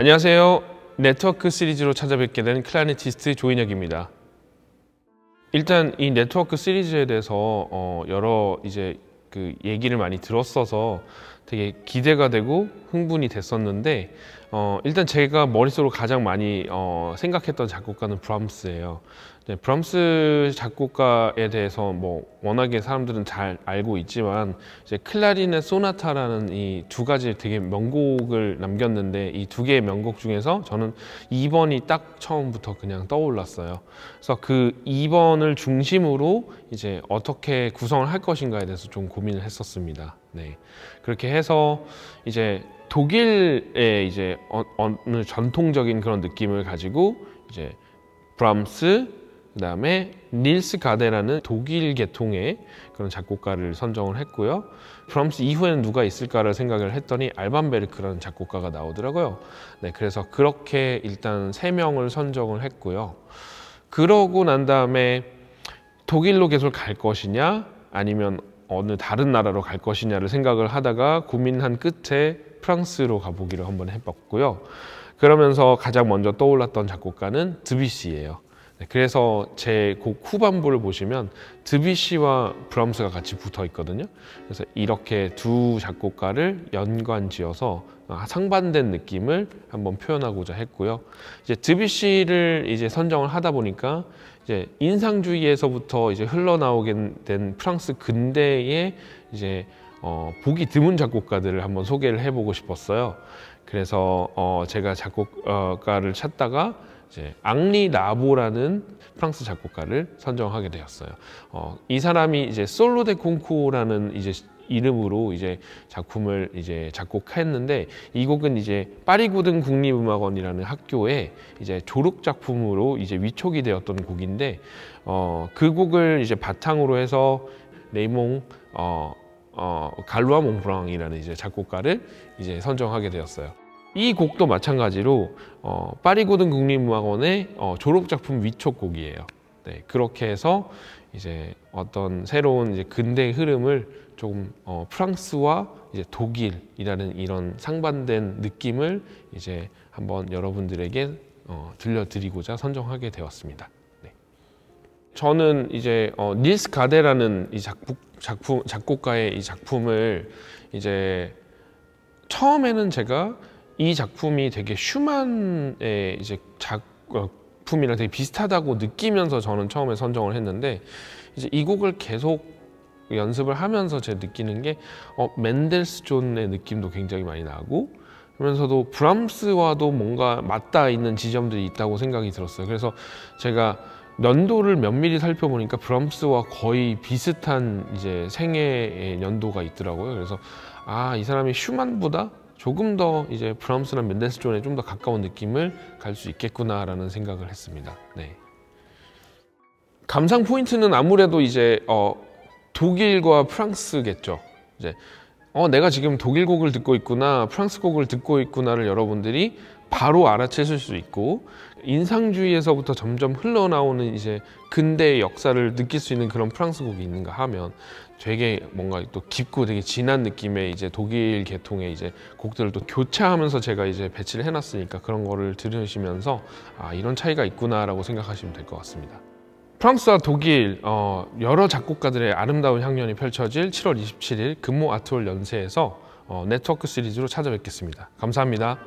안녕하세요. 네트워크 시리즈로 찾아뵙게 된 클라리네티스트 조인혁입니다. 일단 이 네트워크 시리즈에 대해서 어, 여러 이제 그 얘기를 많이 들었어서 되게 기대가 되고 흥분이 됐었는데 어, 일단 제가 머릿속으로 가장 많이 어, 생각했던 작곡가는 브람스예요. 네, 브람스 작곡가에 대해서 뭐 워낙에 사람들은 잘 알고 있지만 이제 클라리넷 소나타라는 이 두 가지 되게 명곡을 남겼는데 이 두 개의 명곡 중에서 저는 2번이 딱 처음부터 그냥 떠올랐어요. 그래서 그 2번을 중심으로 이제 어떻게 구성을 할 것인가에 대해서 좀 고민을 했었습니다. 네. 그렇게 해서 이제 독일의 이제 어, 어느 전통적인 그런 느낌을 가지고 이제 브람스 그 다음에 닐스 가데라는 독일 계통의 그런 작곡가를 선정을 했고요. 브람스 이후에는 누가 있을까를 생각을 했더니 알반 베르크라는 작곡가가 나오더라고요. 네, 그래서 그렇게 일단 세 명을 선정을 했고요. 그러고 난 다음에 독일로 계속 갈 것이냐 아니면 어느 다른 나라로 갈 것이냐를 생각을 하다가 고민한 끝에 프랑스로 가보기로 한번 해봤고요. 그러면서 가장 먼저 떠올랐던 작곡가는 드비시예요. 네, 그래서 제 곡 후반부를 보시면 드비시와 브람스가 같이 붙어 있거든요. 그래서 이렇게 두 작곡가를 연관지어서 상반된 느낌을 한번 표현하고자 했고요. 이제 드비시를 이제 선정을 하다 보니까 이제 인상주의에서부터 이제 흘러나오게 된 프랑스 근대의 이제 어, 보기 드문 작곡가들을 한번 소개를 해보고 싶었어요. 그래서 어, 제가 작곡가를 찾다가 이제 앙리 나보라는 프랑스 작곡가를 선정하게 되었어요. 어, 이 사람이 이제 솔로 데 콩쿠라는 이제 이름으로 이제 작품을 이제 작곡했는데 이 곡은 이제 파리 고등 국립음악원이라는 학교에 이제 졸업 작품으로 이제 위촉이 되었던 곡인데 어, 그 곡을 이제 바탕으로 해서 레이몽 어, 어, 갈루아 몽브랑이라는 이제 작곡가를 이제 선정하게 되었어요. 이 곡도 마찬가지로 어, 파리 고등 국립음악원의 어, 졸업 작품 위촉곡이에요. 네, 그렇게 해서 이제 어떤 새로운 이제 근대 흐름을 조금 어, 프랑스와 이제 독일이라는 이런 상반된 느낌을 이제 한번 여러분들에게 어, 들려드리고자 선정하게 되었습니다. 네. 저는 이제 어, 닐스 가데라는 이 작품, 작품 작곡가의 이 작품을 이제 처음에는 제가 이 작품이 되게 슈만의 이제 작품이랑 되게 비슷하다고 느끼면서 저는 처음에 선정을 했는데 이제 이 곡을 계속 연습을 하면서 제가 느끼는 게 어, 맨델스존의 느낌도 굉장히 많이 나고 그러면서도 브람스와도 뭔가 맞닿아 있는 지점들이 있다고 생각이 들었어요. 그래서 제가 연도를 면밀히 살펴보니까 브람스와 거의 비슷한 이제 생애의 연도가 있더라고요. 그래서 아 이 사람이 슈만보다 조금 더 이제 브람스나 맨델스존에 좀 더 가까운 느낌을 갈 수 있겠구나라는 생각을 했습니다. 네. 감상 포인트는 아무래도 이제 어, 독일과 프랑스겠죠. 이제 어, 내가 지금 독일 곡을 듣고 있구나, 프랑스 곡을 듣고 있구나를 여러분들이 바로 알아채실 수 있고 인상주의에서부터 점점 흘러나오는 이제 근대의 역사를 느낄 수 있는 그런 프랑스 곡이 있는가 하면 되게 뭔가 또 깊고 되게 진한 느낌의 이제 독일 계통의 이제 곡들을 또 교차하면서 제가 이제 배치를 해놨으니까 그런 거를 들으시면서 아 이런 차이가 있구나라고 생각하시면 될 것 같습니다. 프랑스와 독일 어, 여러 작곡가들의 아름다운 향연이 펼쳐질 7월 27일 금모 아트홀 연세에서 어, 네트워크 시리즈로 찾아뵙겠습니다. 감사합니다.